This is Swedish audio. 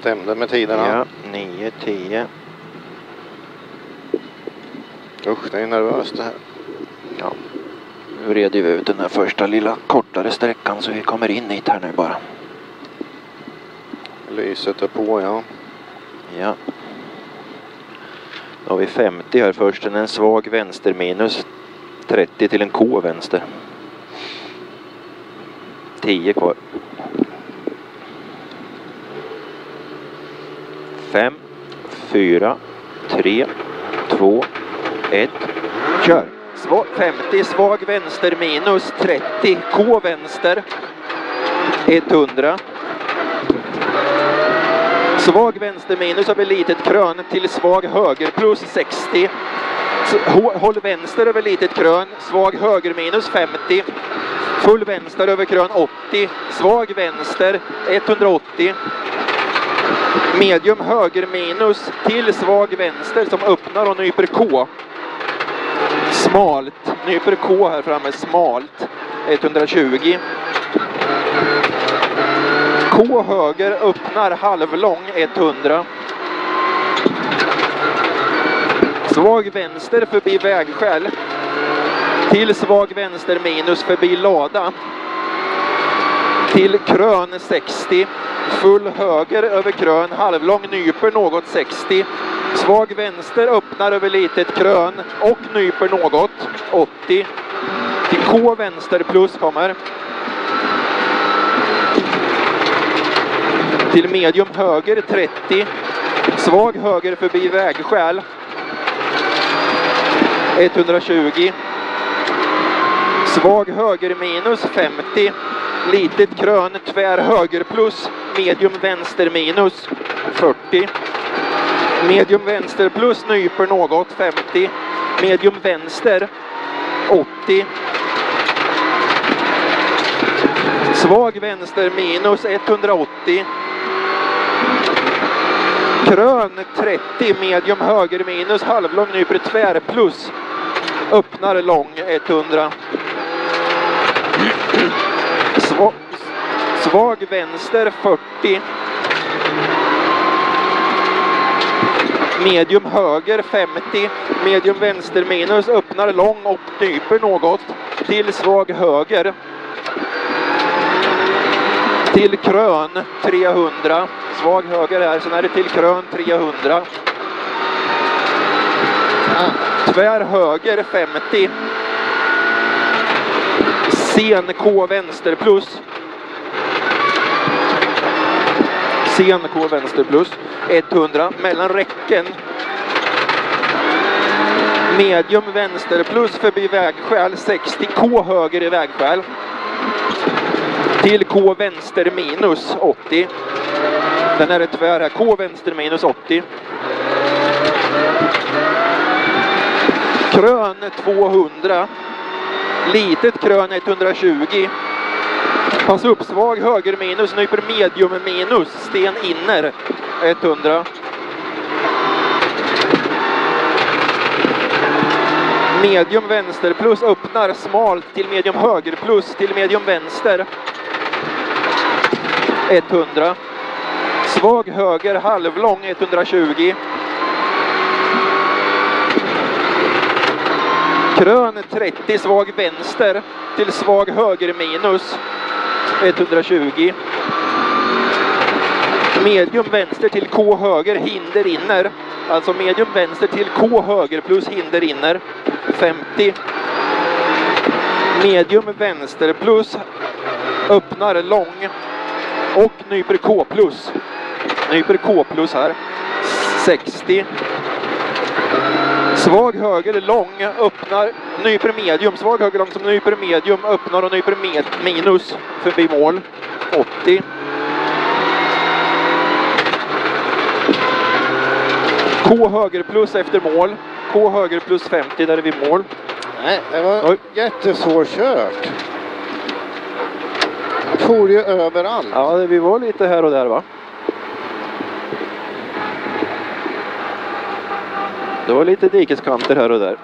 stämde med tiderna. Ja, 9, 10. Usch, det är nervöst det här. Ja. Nu reder vi ut den här första lilla kortare sträckan så vi kommer in hit här nu bara. Lyset är på, ja. Ja. Då har vi 50 här först, en svag vänster minus 30 till en K vänster. 10 kvar. 5, 4, 3, 2, 1. Kör! Svag, 50, svag vänster minus 30, K vänster. 100. Svag vänster minus över litet krön till svag höger plus 60. Håll vänster över litet krön, svag höger minus 50. Full vänster över krön 80. Svag vänster 180. Medium höger minus till svag vänster som öppnar och nyper K. Smalt, nyper K här framme, smalt. 120. K höger öppnar halvlång 100. Svag vänster förbi vägskäl. Till svag vänster minus förbi lada. Till krön 60. Full höger över krön, halvlång nyper något 60. Svag vänster öppnar över litet krön och nyper något 80. Till K vänster plus kommer. Till medium höger 30. Svag höger förbi vägskäl. 120. Svag höger minus 50. Litet krön tvär höger plus. Medium vänster minus 40. Medium vänster plus nyper något 50. Medium vänster 80. Svag vänster minus 180. Krön 30, medium höger minus, halvlång nyper tvär plus. Öppnar lång 100. Svag, svag vänster 40. Medium höger 50. Medium vänster minus, öppnar lång och nyper något. Till svag höger. Till krön 300. Svag höger här, sen är det till krön 300. Tvär höger 50. Sen K vänster plus. Sen K vänster plus. 100 mellan räcken. Medium vänster plus förbi vägskäl 60. K höger i vägskäl. Till K vänster minus 80. Den är tvär här. K vänster minus 80. Krön 200. Litet krön 120. Pass upp, svag höger minus, nyper medium minus, sten inner 100. Medium vänster plus öppnar smalt till medium höger plus till medium vänster 100. Svag höger, halvlång 120. Krön 30, svag vänster till svag höger minus 120. Medium vänster till K höger, hinder inner. Alltså medium vänster till K höger plus hinder inner 50. Medium vänster plus öppnar lång och nyper K plus. Nyper K plus här. 60. Svag höger, lång, öppnar, nyper medium. Svag höger, lång som nyper medium, öppnar och nyper med, minus förbi mål. 80. K höger plus efter mål. K höger plus 50, där är vi mål. Nej, det var Oj. jättesvårkört. For ju överallt. Ja, vi var lite här och där va? Det var lite dikeskanter här och där.